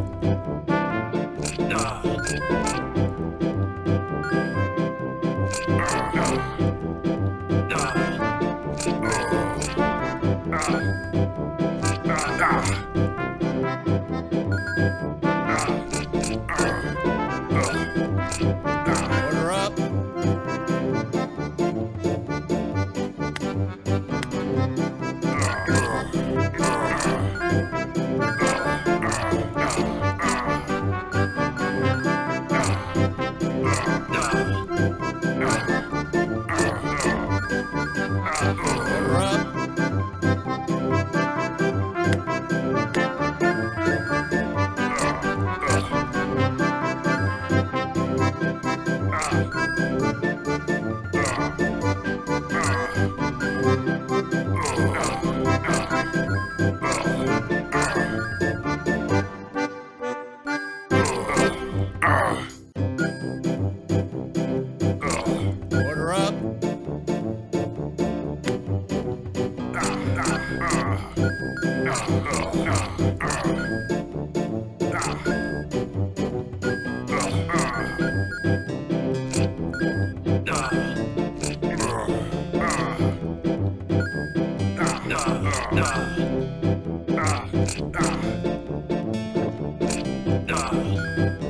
Order Música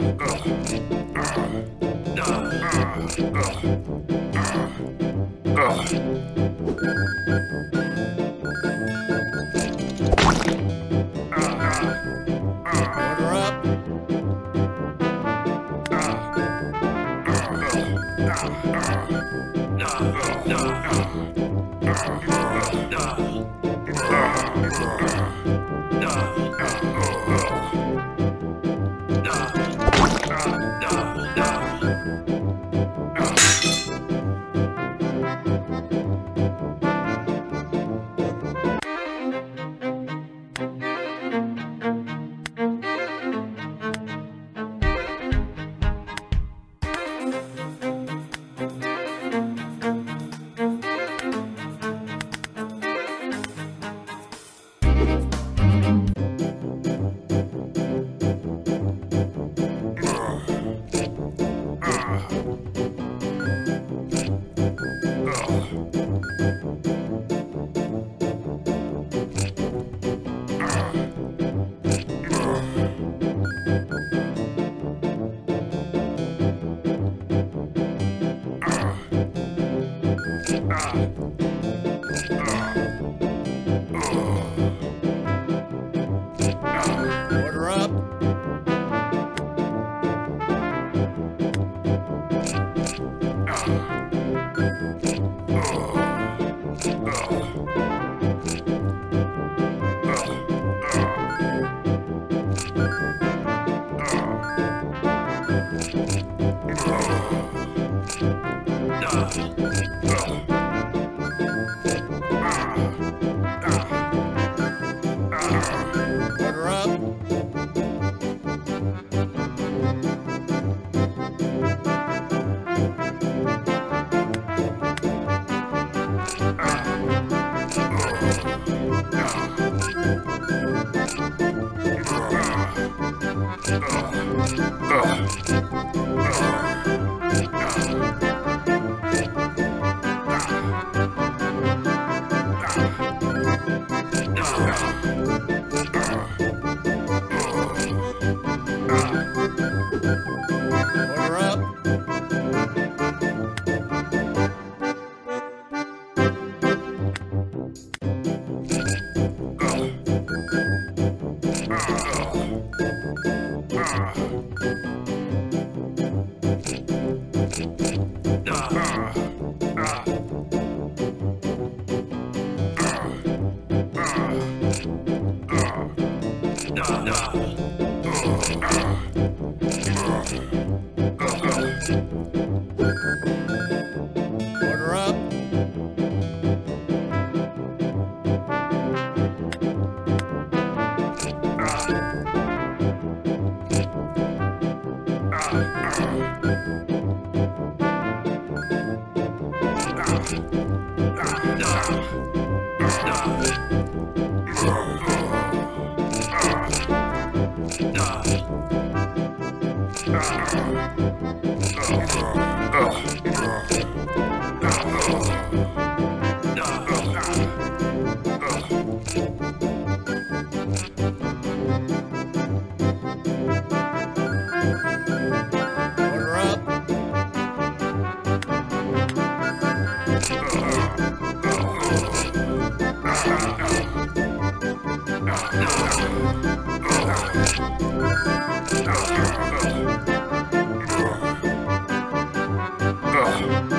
ah, ah. Música Order